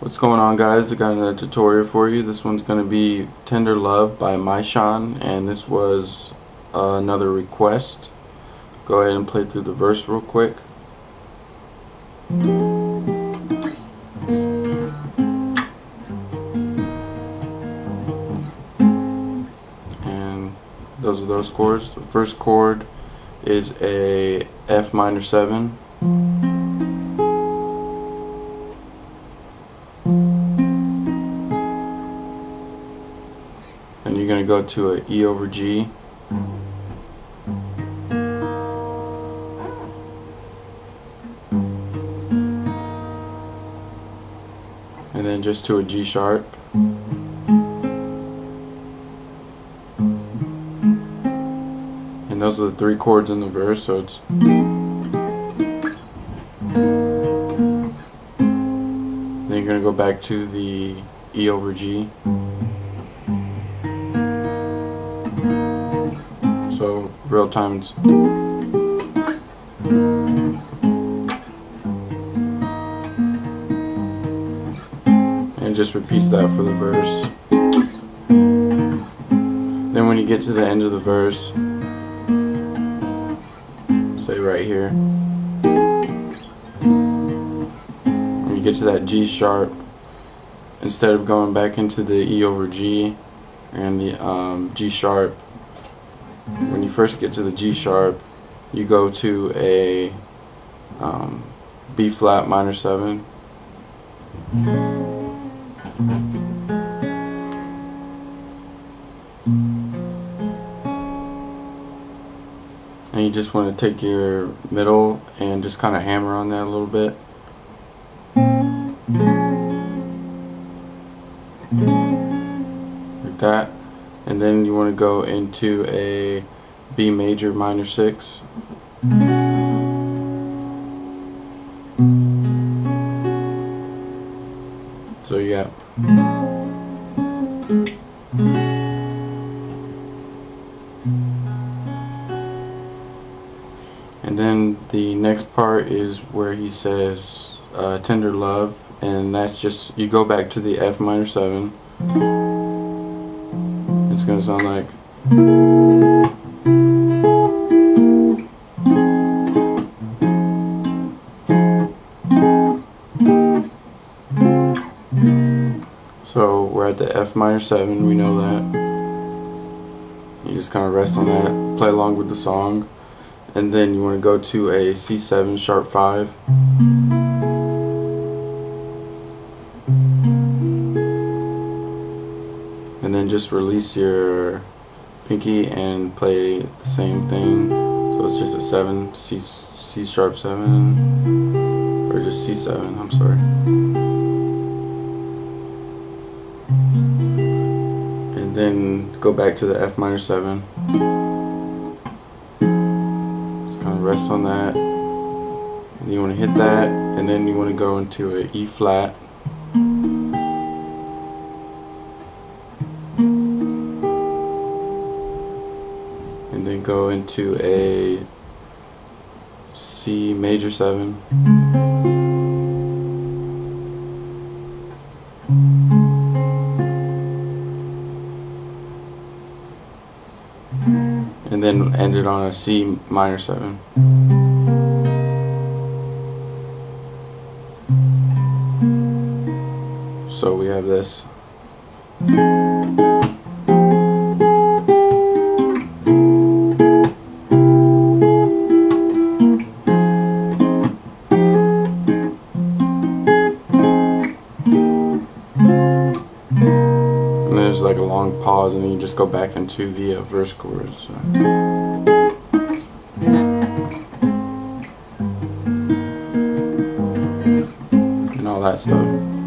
What's going on guys? I got another tutorial for you. This one's going to be Tender Love by Mishon and this was uh, another request. Go ahead and play through the verse real quick. And those are those chords. The first chord is a F minor 7 you're going to go to an E over G? And then just to a G sharp. And those are the three chords in the verse so it's then you're going to go back to the E over G So real times. And just repeats that for the verse. Then when you get to the end of the verse, say right here. When you get to that G sharp, instead of going back into the E over G and the um, G sharp, when you first get to the G sharp, you go to a um, B flat minor 7. And you just want to take your middle and just kind of hammer on that a little bit. Like that and then you want to go into a B major minor 6 so yeah. And then the next part is where he says uh, tender love and that's just you go back to the F minor 7 it's gonna sound like. So we're at the F minor 7 we know that. You just kind of rest on that play along with the song. And then you want to go to a C7 sharp 5 just release your pinky and play the same thing. So it's just a 7 C, C sharp 7 or just C7 I'm sorry. And then go back to the F minor 7 just kind of rest on that. And you want to hit that and then you want to go into an E flat and then go into a C major 7 and then end it on a C minor 7 so we have this There's like a long pause, and then you just go back into the uh, verse chorus. So. And all that stuff.